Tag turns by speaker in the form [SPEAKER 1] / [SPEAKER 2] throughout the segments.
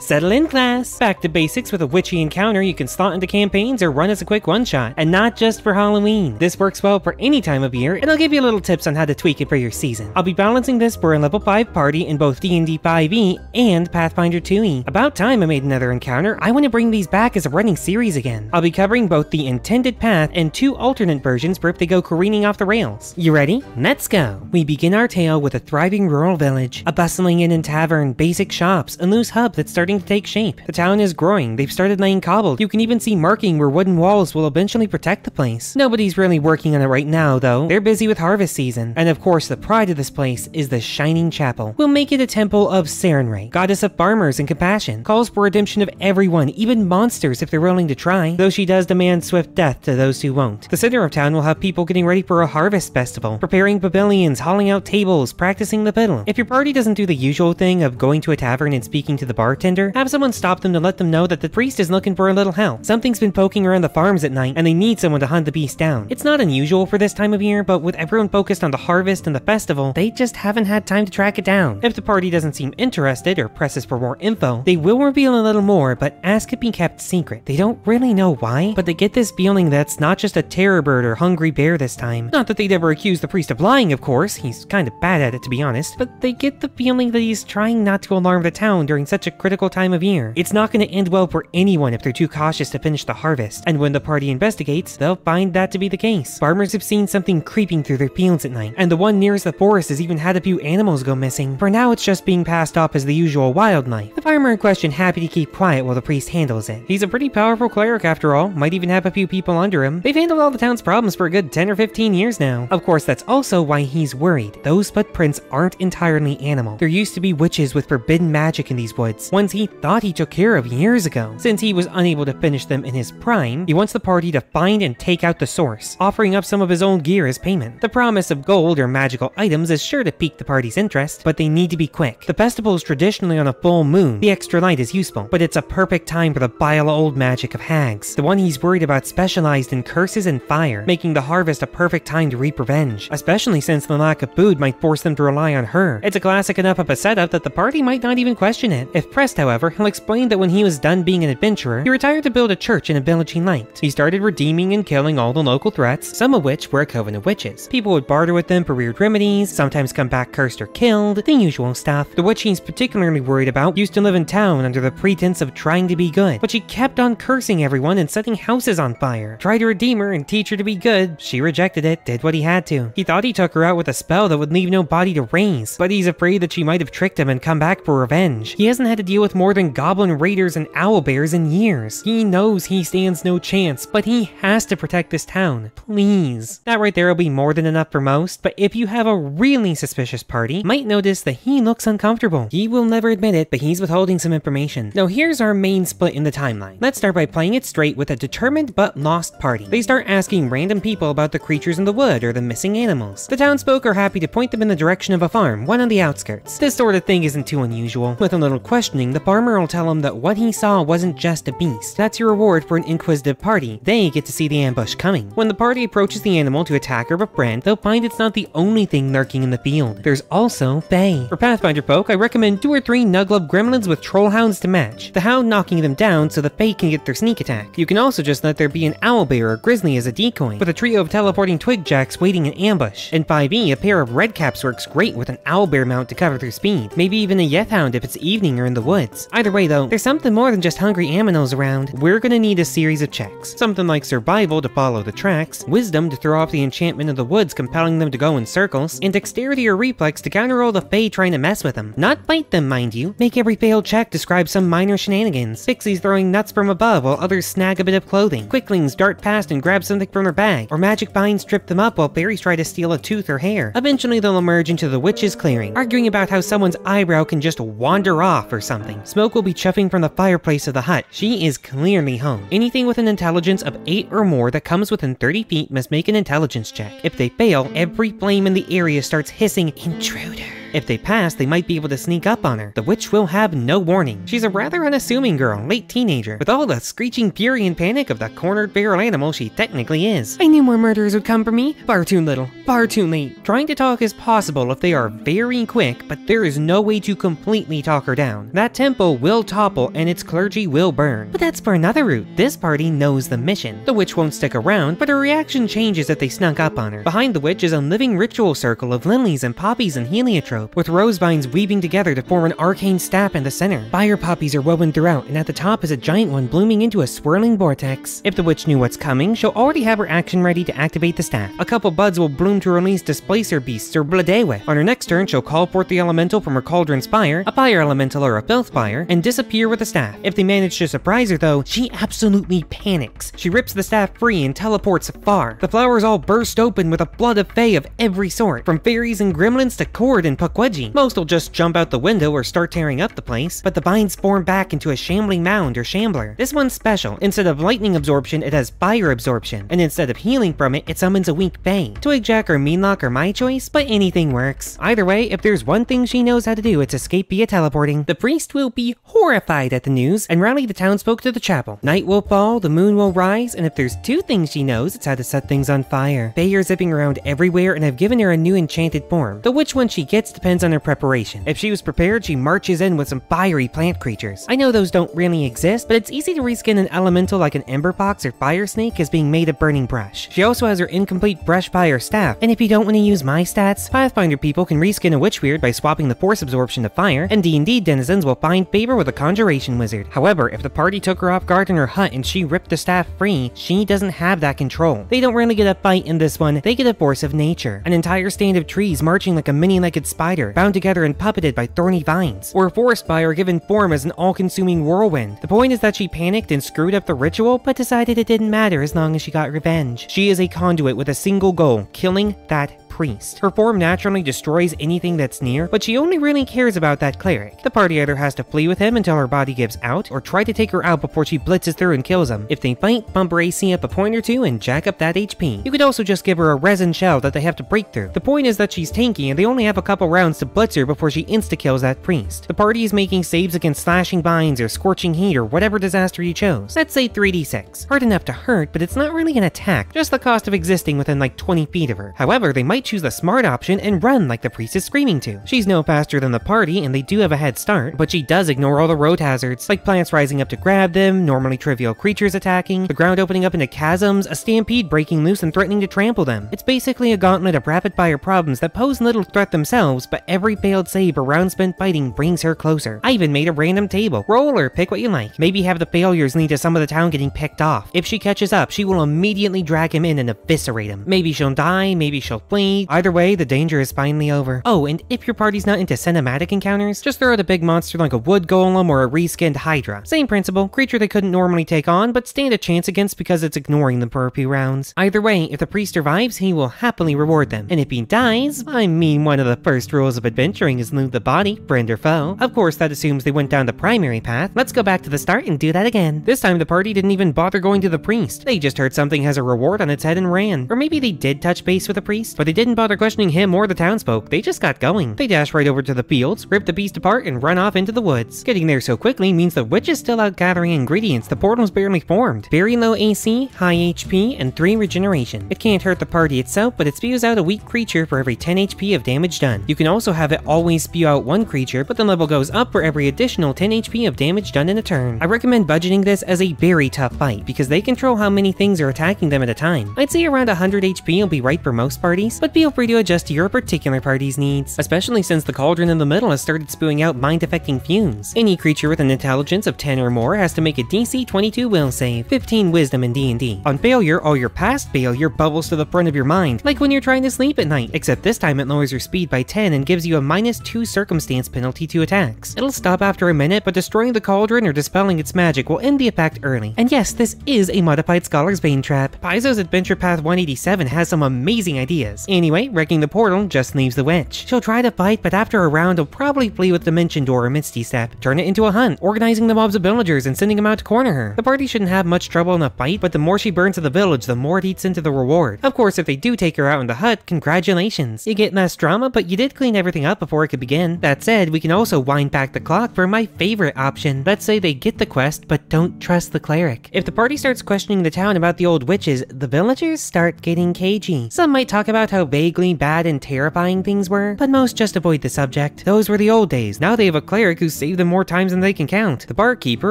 [SPEAKER 1] Settle in, class! Back to basics with a witchy encounter you can slot into campaigns or run as a quick one-shot, and not just for Halloween. This works well for any time of year, and I'll give you little tips on how to tweak it for your season. I'll be balancing this for a level 5 party in both D&D 5e and Pathfinder 2e. About time I made another encounter, I want to bring these back as a running series again. I'll be covering both the intended path and two alternate versions for if they go careening off the rails. You ready? Let's go! We begin our tale with a thriving rural village, a bustling inn and tavern, basic shops, a loose hub that starting starting to take shape. The town is growing, they've started laying cobble. You can even see marking where wooden walls will eventually protect the place. Nobody's really working on it right now though, they're busy with harvest season. And of course the pride of this place is the Shining Chapel. We'll make it a temple of Sarenrae, goddess of farmers and compassion. Calls for redemption of everyone, even monsters if they're willing to try, though she does demand swift death to those who won't. The center of town will have people getting ready for a harvest festival, preparing pavilions, hauling out tables, practicing the fiddle. If your party doesn't do the usual thing of going to a tavern and speaking to the bartender, have someone stop them to let them know that the priest is looking for a little help. Something's been poking around the farms at night, and they need someone to hunt the beast down. It's not unusual for this time of year, but with everyone focused on the harvest and the festival, they just haven't had time to track it down. If the party doesn't seem interested or presses for more info, they will reveal a little more, but ask it be kept secret. They don't really know why, but they get this feeling that's not just a terror bird or hungry bear this time. Not that they'd ever accuse the priest of lying, of course, he's kind of bad at it to be honest, but they get the feeling that he's trying not to alarm the town during such a critical time of year. It's not going to end well for anyone if they're too cautious to finish the harvest, and when the party investigates, they'll find that to be the case. Farmers have seen something creeping through their fields at night, and the one nearest the forest has even had a few animals go missing. For now, it's just being passed off as the usual wild wildlife. The farmer in question happy to keep quiet while the priest handles it. He's a pretty powerful cleric after all, might even have a few people under him. They've handled all the town's problems for a good 10 or 15 years now. Of course, that's also why he's worried. Those footprints aren't entirely animal. There used to be witches with forbidden magic in these woods, ones he thought he took care of years ago. Since he was unable to finish them in his prime, he wants the party to find and take out the source, offering up some of his own gear as payment. The promise of gold or magical items is sure to pique the party's interest, but they need to be quick. The festival is traditionally on a full moon. The extra light is useful, but it's a perfect time for the bile old magic of hags. The one he's worried about specialized in curses and fire, making the harvest a perfect time to reap revenge, especially since the lack of food might force them to rely on her. It's a classic enough of a setup that the party might not even question it. If pressed, however, he'll explain that when he was done being an adventurer, he retired to build a church in a village he liked. He started redeeming and killing all the local threats, some of which were a coven of witches. People would barter with them for weird remedies, sometimes come back cursed or killed, the usual stuff. The witch he's particularly worried about used to live in town under the pretense of trying to be good, but she kept on cursing everyone and setting houses on fire. Tried to redeem her and teach her to be good, she rejected it, did what he had to. He thought he took her out with a spell that would leave no body to raise, but he's afraid that she might have tricked him and come back for revenge. He hasn't had to deal with more than goblin raiders and owl bears in years. He knows he stands no chance, but he has to protect this town. Please. That right there will be more than enough for most, but if you have a really suspicious party, might notice that he looks uncomfortable. He will never admit it, but he's withholding some information. Now here's our main split in the timeline. Let's start by playing it straight with a determined but lost party. They start asking random people about the creatures in the wood or the missing animals. The townsfolk are happy to point them in the direction of a farm, one on the outskirts. This sort of thing isn't too unusual. With a little questioning, the farmer will tell him that what he saw wasn't just a beast. That's your reward for an inquisitive party. They get to see the ambush coming. When the party approaches the animal to attack or befriend, they'll find it's not the only thing lurking in the field. There's also Fae. For Pathfinder folk, I recommend two or three Nuglub gremlins with trollhounds to match. The hound knocking them down so the Fae can get their sneak attack. You can also just let there be an owlbear or grizzly as a decoy, with a trio of teleporting twigjacks waiting in ambush. In 5e, a pair of redcaps works great with an owlbear mount to cover their speed. Maybe even a yethhound if it's evening or in the woods. Either way though, there's something more than just hungry aminos around. We're gonna need a series of checks. Something like survival to follow the tracks, wisdom to throw off the enchantment of the woods compelling them to go in circles, and dexterity or reflex to counter all the Fae trying to mess with them. Not fight them, mind you. Make every failed check describe some minor shenanigans. Pixies throwing nuts from above while others snag a bit of clothing. Quicklings dart past and grab something from their bag, or magic vines trip them up while fairies try to steal a tooth or hair. Eventually they'll emerge into the witch's clearing, arguing about how someone's eyebrow can just wander off or something. Smoke will be chuffing from the fireplace of the hut. She is clearly home. Anything with an intelligence of 8 or more that comes within 30 feet must make an intelligence check. If they fail, every flame in the area starts hissing, Intruder. If they pass, they might be able to sneak up on her. The witch will have no warning. She's a rather unassuming girl, late teenager, with all the screeching fury and panic of the cornered feral animal she technically is. I knew more murderers would come for me. Far too little, far too late. Trying to talk is possible if they are very quick, but there is no way to completely talk her down. That temple will topple and its clergy will burn. But that's for another route. This party knows the mission. The witch won't stick around, but her reaction changes if they snuck up on her. Behind the witch is a living ritual circle of lilies and poppies and heliotrope, with rose vines weaving together to form an arcane staff in the center. Fire poppies are woven throughout, and at the top is a giant one blooming into a swirling vortex. If the witch knew what's coming, she'll already have her action ready to activate the staff. A couple buds will bloom to release displacer beasts or Blodeuwedd. On her next turn, she'll call forth the elemental from her cauldron spire, a fire elemental or a filth fire, and disappear with the staff. If they manage to surprise her though, she absolutely panics. She rips the staff free and teleports far. The flowers all burst open with a blood of fae of every sort, from fairies and gremlins to Korred and Pukwudgie. Most will just jump out the window or start tearing up the place, but the vines form back into a shambling mound or shambler. This one's special. Instead of lightning absorption, it has fire absorption, and instead of healing from it, it summons a weak fae. Twigjack or Meenlock are my choice, but anything works. Either way, if there's one thing she knows how to do, it's escape via teleporting. The priest will be horrified at the news and rally the townsfolk to the chapel. Night will fall, the moon will rise, and if there's two things she knows, it's how to set things on fire. Fae are zipping around everywhere and have given her a new enchanted form, though which one she gets depends on her preparation. If she was prepared, she marches in with some fiery plant creatures. I know those don't really exist, but it's easy to reskin an elemental like an ember fox or fire snake as being made of burning brush. She also has her incomplete brush fire staff, and if you don't want to use my stats, Pathfinder people can reskin a Witchwyrd by swapping the force absorption to fire, and D&D denizens will find favor with a conjuration wizard. However, if the party took her off guard in her hut and she ripped the staff free, she doesn't have that control. They don't really get a fight in this one, they get a force of nature. An entire stand of trees marching like a many-legged spider, bound together and puppeted by thorny vines, or a forest fire given form as an all-consuming whirlwind. The point is that she panicked and screwed up the ritual, but decided it didn't matter as long as she got revenge. She is a conduit with a single goal, killing that priest. Her form naturally destroys anything that's near, but she only really cares about that cleric. The party either has to flee with him until her body gives out, or try to take her out before she blitzes through and kills him. If they fight, bump her AC up a point or two and jack up that HP. You could also just give her a resin shell that they have to break through. The point is that she's tanky and they only have a couple rounds to blitz her before she insta-kills that priest. The party is making saves against slashing vines or scorching heat or whatever disaster you chose. Let's say 3d6. Hard enough to hurt, but it's not really an attack, just the cost of existing within like 20 feet of her. However, they might choose the smart option and run like the priest is screaming to. She's no faster than the party and they do have a head start, but she does ignore all the road hazards, like plants rising up to grab them, normally trivial creatures attacking, the ground opening up into chasms, a stampede breaking loose and threatening to trample them. It's basically a gauntlet of rapid fire problems that pose little threat themselves, but every failed save or round spent fighting brings her closer. I even made a random table. Roll or pick what you like. Maybe have the failures lead to some of the town getting picked off. If she catches up, she will immediately drag him in and eviscerate him. Maybe she'll die, maybe she'll flee. Either way, the danger is finally over. Oh, and if your party's not into cinematic encounters, just throw out a big monster like a wood golem or a reskinned hydra. Same principle, creature they couldn't normally take on, but stand a chance against because it's ignoring the few rounds. Either way, if the priest survives, he will happily reward them. And if he dies, I mean one of the first rules of adventuring is loot the body, friend or foe. Of course, that assumes they went down the primary path. Let's go back to the start and do that again. This time the party didn't even bother going to the priest. They just heard something has a reward on its head and ran. Or maybe they did touch base with the priest, but they didn't bother questioning him or the townsfolk. They just got going. They dash right over to the fields, rip the beast apart, and run off into the woods. Getting there so quickly means the witch is still out gathering ingredients. The portal's barely formed. Very low AC, high HP, and 3 regeneration. It can't hurt the party itself, but it spews out a weak creature for every 10 HP of damage done. You can also have it always spew out one creature, but the level goes up for every additional 10 HP of damage done in a turn. I recommend budgeting this as a very tough fight, because they control how many things are attacking them at a time. I'd say around 100 HP will be right for most parties, but feel free to adjust to your particular party's needs, especially since the cauldron in the middle has started spewing out mind-affecting fumes. Any creature with an intelligence of 10 or more has to make a DC 22 will save, 15 wisdom in D&D. On failure, all your past failure bubbles to the front of your mind, like when you're trying to sleep at night, except this time it lowers your speed by 10 and gives you a minus 2 circumstance penalty to attacks. It'll stop after a minute, but destroying the cauldron or dispelling its magic will end the effect early. And yes, this is a modified Scholar's Bane trap. Paizo's Adventure Path 187 has some amazing ideas, Anyway, wrecking the portal just leaves the witch. She'll try to fight, but after a round, will probably flee with Dimension Door or Misty Step, turn it into a hunt, organizing the mobs of villagers and sending them out to corner her. The party shouldn't have much trouble in a fight, but the more she burns to the village, the more it eats into the reward. Of course, if they do take her out in the hut, congratulations. You get less drama, but you did clean everything up before it could begin. That said, we can also wind back the clock for my favorite option. Let's say they get the quest, but don't trust the cleric. If the party starts questioning the town about the old witches, the villagers start getting cagey. Some might talk about how vaguely bad and terrifying things were, but most just avoid the subject. Those were the old days. Now they have a cleric who's saved them more times than they can count. The barkeeper,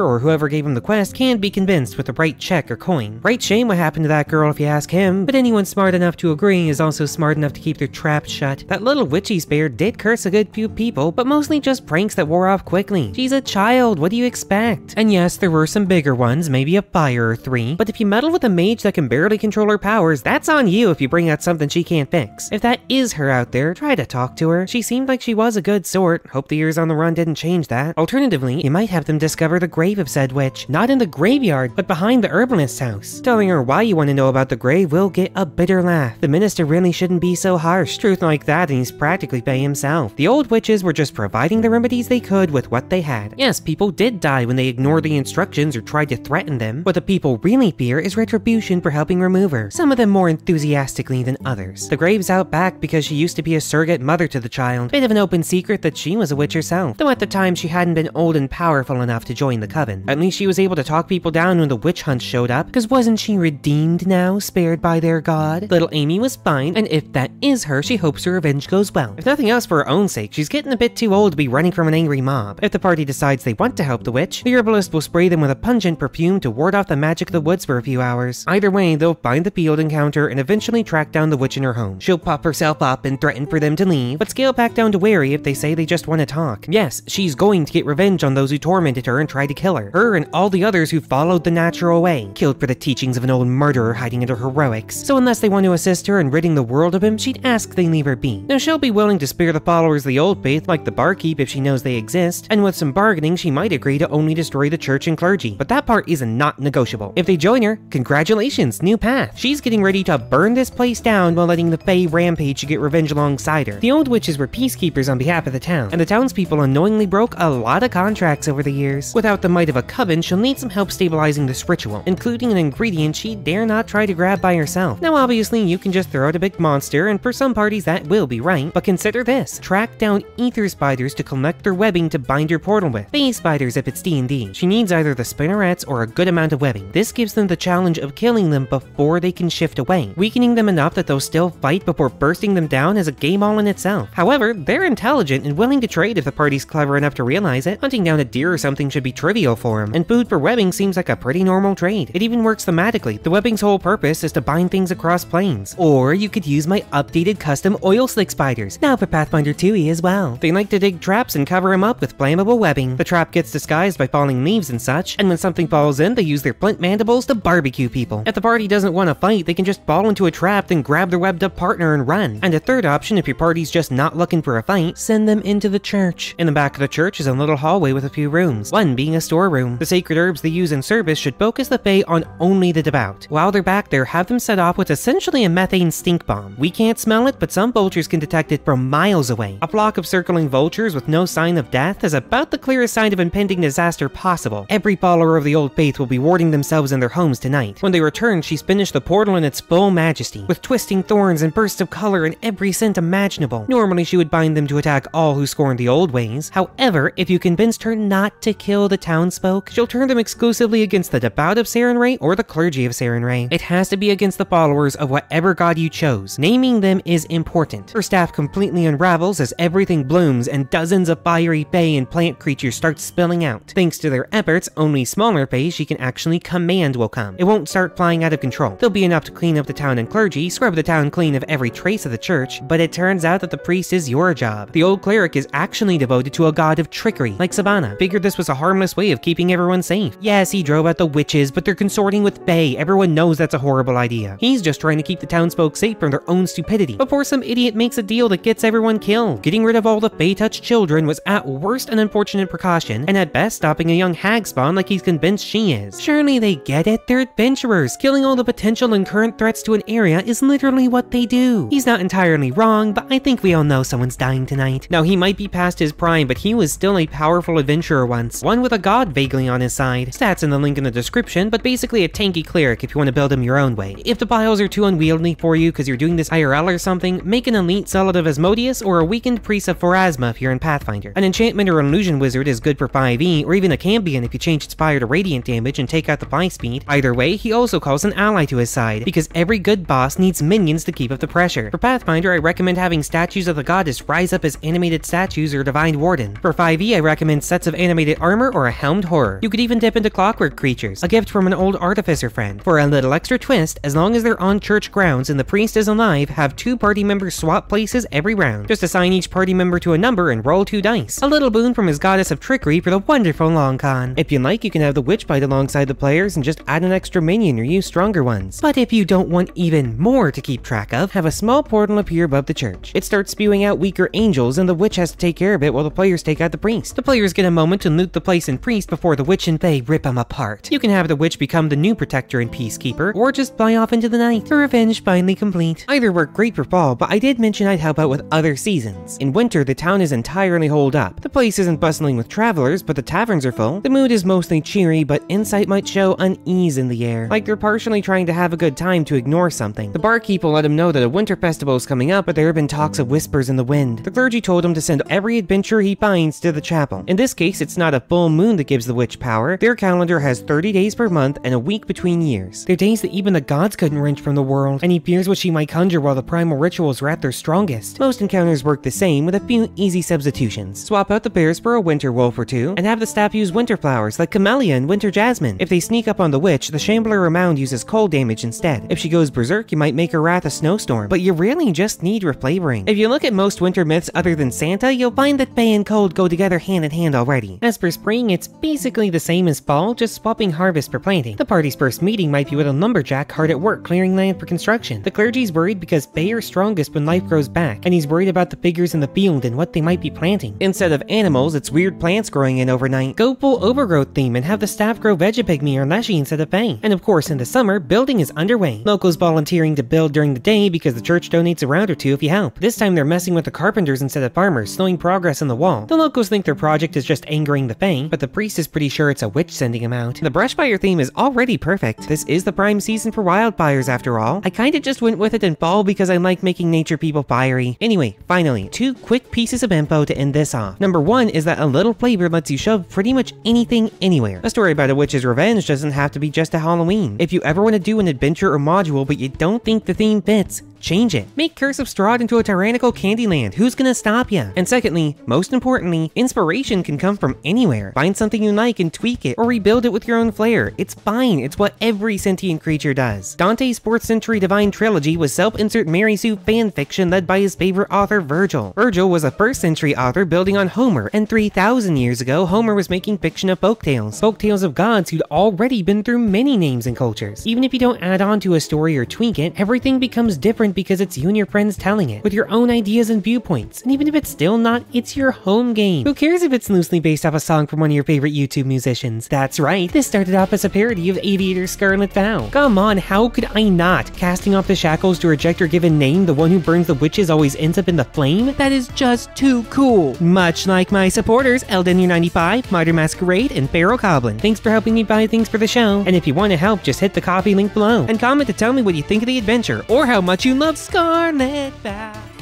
[SPEAKER 1] or whoever gave him the quest, can't be convinced with a right check or coin. Right shame what happened to that girl if you ask him, but anyone smart enough to agree is also smart enough to keep their trap shut. That little witchy spare did curse a good few people, but mostly just pranks that wore off quickly. She's a child, what do you expect? And yes, there were some bigger ones, maybe a fire or three, but if you meddle with a mage that can barely control her powers, that's on you if you bring out something she can't fix. If that is her out there, try to talk to her. She seemed like she was a good sort. Hope the years on the run didn't change that. Alternatively, you might have them discover the grave of said witch, not in the graveyard, but behind the herbalist's house. Telling her why you want to know about the grave will get a bitter laugh. The minister really shouldn't be so harsh. Truth like that, and he's practically by himself. The old witches were just providing the remedies they could with what they had. Yes, people did die when they ignored the instructions or tried to threaten them. What the people really fear is retribution for helping remove her. Some of them more enthusiastically than others. The out back because she used to be a surrogate mother to the child. Bit of an open secret that she was a witch herself, though at the time she hadn't been old and powerful enough to join the coven. At least she was able to talk people down when the witch hunt showed up, because wasn't she redeemed now, spared by their god? Little Amy was fine, and if that is her, she hopes her revenge goes well. If nothing else for her own sake, she's getting a bit too old to be running from an angry mob. If the party decides they want to help the witch, the herbalist will spray them with a pungent perfume to ward off the magic of the woods for a few hours. Either way, they'll find the field encounter and eventually track down the witch in her home. She'll pop herself up and threaten for them to leave, but scale back down to wary if they say they just want to talk. Yes, she's going to get revenge on those who tormented her and tried to kill her. Her and all the others who followed the natural way, killed for the teachings of an old murderer hiding under heroics. So unless they want to assist her in ridding the world of him, she'd ask they leave her be. Now she'll be willing to spare the followers of the old faith like the barkeep if she knows they exist, and with some bargaining she might agree to only destroy the church and clergy. But that part is not negotiable. If they join her, congratulations, new path. She's getting ready to burn this place down while letting the Rampage to get revenge alongside her. The old witches were peacekeepers on behalf of the town, and the townspeople unknowingly broke a lot of contracts over the years. Without the might of a coven, she'll need some help stabilizing this ritual, including an ingredient she dare not try to grab by herself. Now obviously you can just throw out a big monster, and for some parties that will be right, but consider this. Track down ether spiders to collect their webbing to bind your portal with. Phase spiders if it's D&D. She needs either the spinnerets or a good amount of webbing. This gives them the challenge of killing them before they can shift away, weakening them enough that they'll still fight before bursting them down is a game all in itself. However, they're intelligent and willing to trade if the party's clever enough to realize it. Hunting down a deer or something should be trivial for them, and food for webbing seems like a pretty normal trade. It even works thematically. The webbing's whole purpose is to bind things across planes. Or you could use my updated custom oil slick spiders, now for Pathfinder 2e as well. They like to dig traps and cover them up with flammable webbing. The trap gets disguised by falling leaves and such, and when something falls in, they use their flint mandibles to barbecue people. If the party doesn't want to fight, they can just fall into a trap, then grab their webbed up partner and run. And a third option, if your party's just not looking for a fight, send them into the church. In the back of the church is a little hallway with a few rooms, one being a storeroom. The sacred herbs they use in service should focus the Fae on only the devout. While they're back there, have them set off with essentially a methane stink bomb. We can't smell it, but some vultures can detect it from miles away. A flock of circling vultures with no sign of death is about the clearest sign of impending disaster possible. Every follower of the old faith will be warding themselves in their homes tonight. When they return, she's finished the portal in its full majesty, with twisting thorns and bursts of color in every scent imaginable. Normally, she would bind them to attack all who scorned the old ways. However, if you convinced her not to kill the townsfolk, she'll turn them exclusively against the devout of Sarenrae or the clergy of Sarenrae. It has to be against the followers of whatever god you chose. Naming them is important. Her staff completely unravels as everything blooms and dozens of fiery fae and plant creatures start spilling out. Thanks to their efforts, only smaller fae she can actually command will come. It won't start flying out of control. They'll be enough to clean up the town and clergy, scrub the town clean of every trace of the church, but it turns out that the priest is your job. The old cleric is actually devoted to a god of trickery, like Sivanah. Figured this was a harmless way of keeping everyone safe. Yes, he drove out the witches, but they're consorting with fae. Everyone knows that's a horrible idea. He's just trying to keep the townsfolk safe from their own stupidity, before some idiot makes a deal that gets everyone killed. Getting rid of all the fae-touched children was at worst an unfortunate precaution, and at best stopping a young hag spawn like he's convinced she is. Surely they get it, they're adventurers. Killing all the potential and current threats to an area is literally what they do. He's not entirely wrong, but I think we all know someone's dying tonight. Now, he might be past his prime, but he was still a powerful adventurer once, one with a god vaguely on his side. Stats in the link in the description, but basically a tanky cleric if you want to build him your own way. If the piles are too unwieldy for you because you're doing this IRL or something, make an elite zealot of Asmodeus or a weakened priest of Pharasma if you're in Pathfinder. An enchantment or illusion wizard is good for 5e, or even a Cambion if you change its fire to radiant damage and take out the fly speed. Either way, he also calls an ally to his side, because every good boss needs minions to keep up the pressure. For Pathfinder, I recommend having statues of the goddess rise up as animated statues or Divine Warden. For 5e, I recommend sets of animated armor or a helmed horror. You could even dip into clockwork creatures, a gift from an old artificer friend. For a little extra twist, as long as they're on church grounds and the priest is alive, have two party members swap places every round. Just assign each party member to a number and roll two dice. A little boon from his goddess of trickery for the wonderful long con. If you like, you can have the witch bite alongside the players and just add an extra minion or use stronger ones. But if you don't want even more to keep track of, have a small portal appear above the church. It starts spewing out weaker angels and the witch has to take care of it while the players take out the priest. The players get a moment to loot the place and priest before the witch and Fae rip them apart. You can have the witch become the new protector and peacekeeper, or just fly off into the night. Her revenge finally complete. Either work great for fall, but I did mention I'd help out with other seasons. In winter, the town is entirely holed up. The place isn't bustling with travelers, but the taverns are full. The mood is mostly cheery, but insight might show unease in the air, like they're partially trying to have a good time to ignore something. The barkeep will let him know that a winter festival is coming up, but there have been talks of whispers in the wind. The clergy told him to send every adventurer he finds to the chapel. In this case, it's not a full moon that gives the witch power. Their calendar has 30 days per month and a week between years. They're days that even the gods couldn't wrench from the world, and he fears what she might conjure while the primal rituals are at their strongest. Most encounters work the same, with a few easy substitutions. Swap out the bears for a winter wolf or two, and have the staff use winter flowers like camellia and winter jasmine. If they sneak up on the witch, the Shambler or Mound uses cold damage instead. If she goes berserk, you might make her wrath a snowstorm, but you really just need reflavoring. If you look at most winter myths other than Santa, you'll find that Fae and cold go together hand in hand already. As for spring, it's basically the same as fall, just swapping harvest for planting. The party's first meeting might be with a lumberjack hard at work clearing land for construction. The clergy's worried because Fae are strongest when life grows back, and he's worried about the figures in the field and what they might be planting. Instead of animals, it's weird plants growing in overnight. Go full overgrowth theme and have the staff grow Vegepygmy or Leshy instead of Fae. And of course, in the summer, building is underway. Locals volunteering to build during the day because the church donates a round or two if you help. This time they're messing with the carpenters instead of farmers, slowing progress on the wall. The locals think their project is just angering the Fang, but the priest is pretty sure it's a witch sending him out. The brushfire theme is already perfect. This is the prime season for wildfires after all. I kinda just went with it in fall because I like making nature people fiery. Anyway, finally, two quick pieces of info to end this off. Number one is that a little flavor lets you shove pretty much anything anywhere. A story about a witch's revenge doesn't have to be just a Halloween. If you ever want to do an adventure or module but you don't think the theme fits, change it. Make Curse of Strahd into a tyrannical Candyland. Who's gonna stop ya? And secondly, most importantly, inspiration can come from anywhere. Find something you like and tweak it, or rebuild it with your own flair. It's fine. It's what every sentient creature does. Dante's 4th century Divine Trilogy was self-insert Mary Sue fanfiction led by his favorite author, Virgil. Virgil was a 1st century author building on Homer, and 3,000 years ago, Homer was making fiction of folktales. Folktales of gods who'd already been through many names and cultures. Even if you don't add on to a story or tweak it, everything becomes different because it's you and your friends telling it, with your own ideas and viewpoints. And even if it's still not, it's your home game. Who cares if it's loosely based off a song from one of your favorite YouTube musicians? That's right, this started off as a parody of Aviator's Scarlet Vow. Come on, how could I not? Casting off the shackles to reject your given name, the one who burns the witches always ends up in the flame? That is just too cool. Much like my supporters, Eldenia95, Martyr Masquerade, and Feral Goblin. Thanks for helping me buy things for the show. And if you want to help, just hit the Ko-fi link below and comment to tell me what you think of the adventure or how much you love Scarlet Vow.